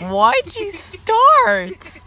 Why'd you start?